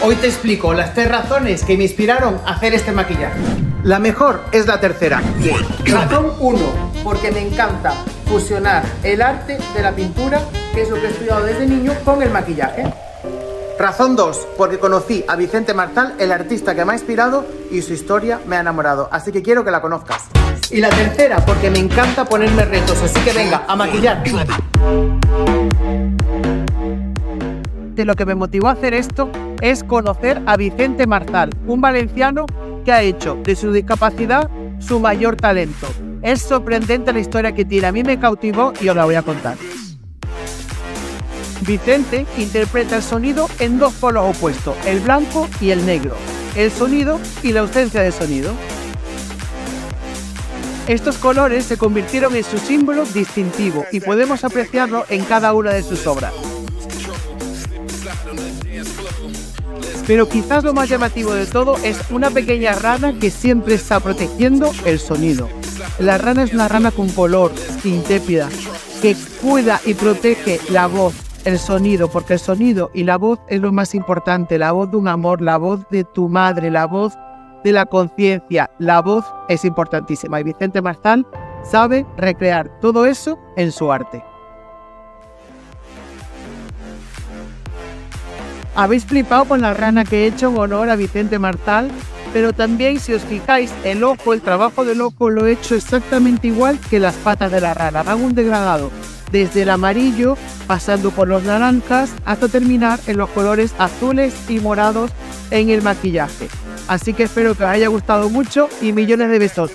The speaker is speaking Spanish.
Hoy te explico las tres razones que me inspiraron a hacer este maquillaje. La mejor es la tercera. Razón 1, porque me encanta fusionar el arte de la pintura, que es lo que he estudiado desde niño, con el maquillaje. Razón 2, porque conocí a Vicente Martal, el artista que me ha inspirado y su historia me ha enamorado, así que quiero que la conozcas. Y la tercera, porque me encanta ponerme retos, así que venga, a maquillar. De lo que me motivó a hacer esto es conocer a Vicente Martal, un valenciano que ha hecho de su discapacidad su mayor talento. Es sorprendente la historia que tiene, a mí me cautivó y os la voy a contar. Vicente interpreta el sonido en dos polos opuestos, el blanco y el negro, el sonido y la ausencia de sonido. Estos colores se convirtieron en su símbolo distintivo y podemos apreciarlo en cada una de sus obras. Pero quizás lo más llamativo de todo es una pequeña rana que siempre está protegiendo el sonido. La rana es una rana con color, intrépida, que cuida y protege la voz, el sonido, porque el sonido y la voz es lo más importante, la voz de un amor, la voz de tu madre, la voz de la conciencia, la voz es importantísima y Vicente Marzal sabe recrear todo eso en su arte. Habéis flipado con la rana que he hecho en honor a Vicente Marzal, pero también si os fijáis, el ojo, el trabajo del ojo lo he hecho exactamente igual que las patas de la rana. Hago un degradado desde el amarillo, pasando por los naranjas, hasta terminar en los colores azules y morados en el maquillaje. Así que espero que os haya gustado mucho y millones de besos.